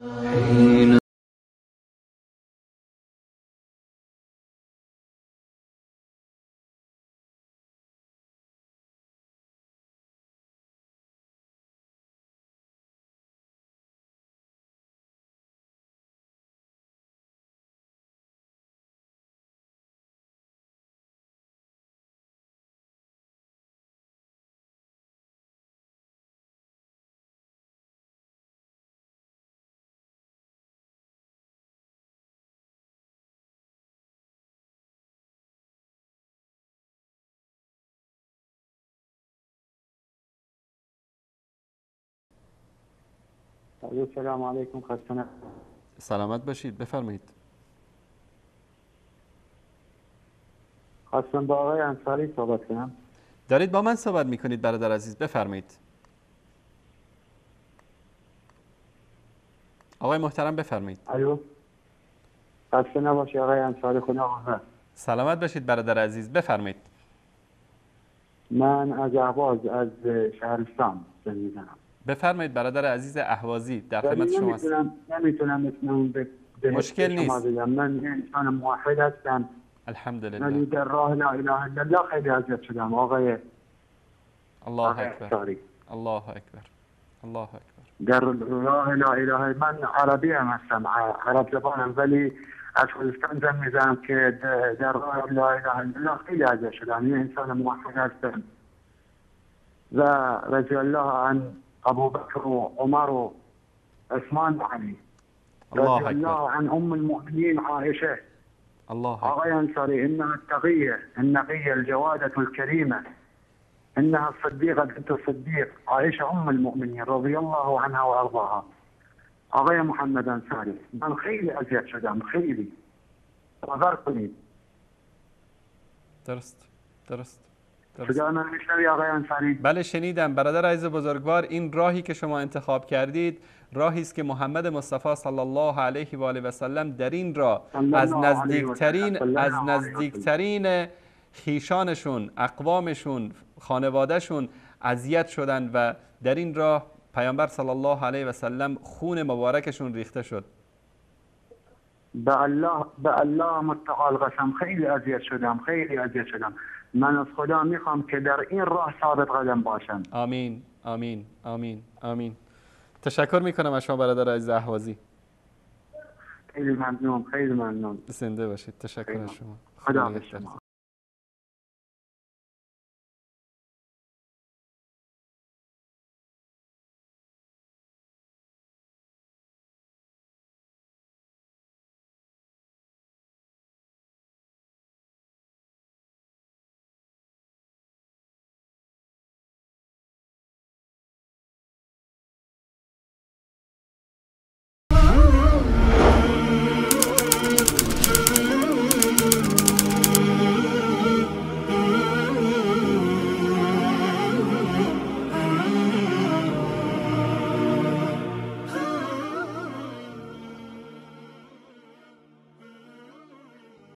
Amen. سلام علیکم خسته سلامت باشید. بفرمایید. خواستم با آقای انصاری صحبت کنم. دارید با من صحبت می‌کنید برادر عزیز. بفرمایید. آقای محترم بفرمایید. الو. خسته نباشی آقای انصاری خدا حافظ. سلامت باشید برادر عزیز. بفرمایید. من از اهواز از شهرستان می‌زنم بفرمایید برادر عزیز اهوازی در خدمت شما هستم. نمی‌تونم نمی‌تونم اسم اون به مشکل نیست. بگم. من انسان موحد هستم. ولی الحمدلله در راه لا اله الا الله خیلی اذیت شدم. آقای الله اکبر. الله اکبر. الله اکبر. در راه لا اله من عربی هم هستم. عرب زبانم. ولی از خوزستان زن می‌زنم که در راه لا اله الا الله خیلی اذیت شدم. یه انسان موحد هستم. و رضی الله عن أبو بکر و عمر و عثمان و علی الله رضي الله عن ام المؤمنين عائشة. الله آقای انصاری إنها التقيه النقيه الجوادة الكريمة. إنها الصديقة بنت الصديق عائشة أم المؤمنين رضي الله عنها وأرضاها. آقای محمد انصاری من اذیت شدم خیلی باور کنید درست درست. درست. آقای انصاری. بله شنیدم. برادر عزیز بزرگوار این راهی که شما انتخاب کردید راهی است که محمد مصطفی صلی الله علیه و آله و سلم در این راه از نزدیکترین از. نزدیکترین خیشانشون اقوامشون خانوادهشون اذیت شدند و در این راه پیامبر صلی الله علیه و سلم خون مبارکشون ریخته شد. به الله به الله متعال قسم. خیلی اذیت شدم خیلی اذیت شدم. من از خدا می‌خوام که در این راه ثابت قدم باشم. آمین آمین آمین آمین. تشکر می‌کنم از شما برادر عزیز اهوازی خیلی ممنون خیلی ممنون. زنده باشید. تشکر از شما. خدا شما.